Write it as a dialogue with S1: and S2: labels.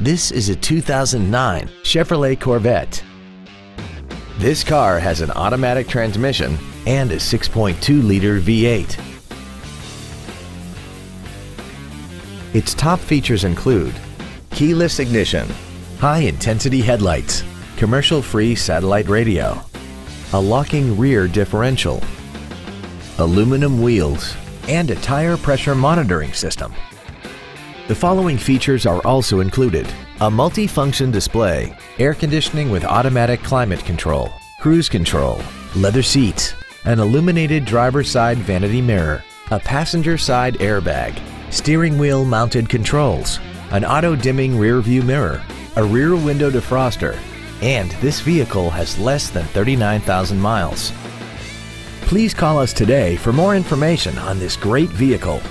S1: This is a 2009 Chevrolet Corvette. This car has an automatic transmission and a 6.2-liter V8. Its top features include keyless ignition, high-intensity headlights, commercial-free satellite radio, a locking rear differential, aluminum wheels, and a tire pressure monitoring system. The following features are also included. A multi-function display, air conditioning with automatic climate control, cruise control, leather seats, an illuminated driver's side vanity mirror, a passenger side airbag, steering wheel mounted controls, an auto dimming rear view mirror, a rear window defroster, and this vehicle has less than 39,000 miles. Please call us today for more information on this great vehicle.